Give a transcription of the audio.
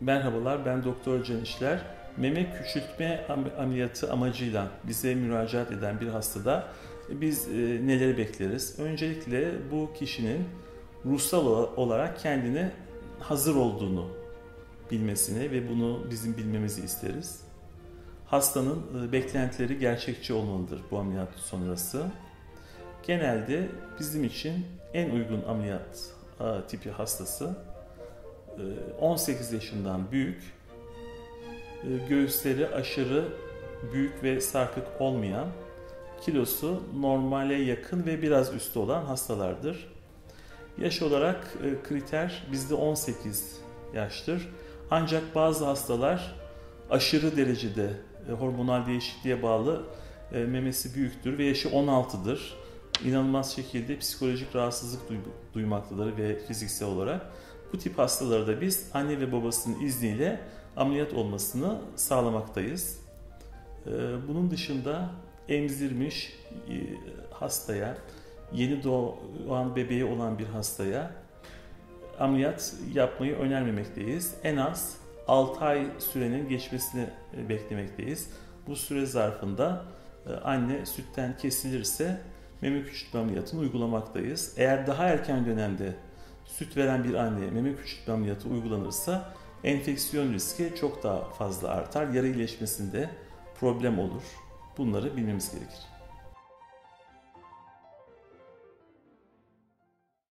Merhabalar ben Doktor Can İşler. Meme küçültme ameliyatı amacıyla bize müracaat eden bir hastada biz e, neleri bekleriz? Öncelikle bu kişinin ruhsal olarak kendine hazır olduğunu bilmesini ve bunu bizim bilmemizi isteriz. Hastanın e, beklentileri gerçekçi olmalıdır bu ameliyat sonrası. Genelde bizim için en uygun ameliyat tipi hastası 18 e, yaşından büyük, e, göğüsleri aşırı büyük ve sarkık olmayan, kilosu normale yakın ve biraz üstü olan hastalardır. Yaş olarak e, kriter bizde 18 yaştır. Ancak bazı hastalar aşırı derecede hormonal değişikliğe bağlı memesi büyüktür ve yaşı 16'dır. İnanılmaz şekilde psikolojik rahatsızlık duymaktadır ve fiziksel olarak. Bu tip hastalarda biz anne ve babasının izniyle ameliyat olmasını sağlamaktayız. Ee, bunun dışında emzirmiş e, hastaya, yeni doğan bebeği olan bir hastaya ameliyat yapmayı önermemekteyiz. En az 6 ay sürenin geçmesini e, beklemekteyiz. Bu süre zarfında e, anne sütten kesilirse meme küçültme ameliyatını uygulamaktayız. Eğer daha erken dönemde süt veren bir anneye meme küçültme ameliyatı uygulanırsa enfeksiyon riski çok daha fazla artar. Yara iyileşmesinde problem olur. Bunları bilmemiz gerekir.